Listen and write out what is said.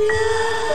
Yeah.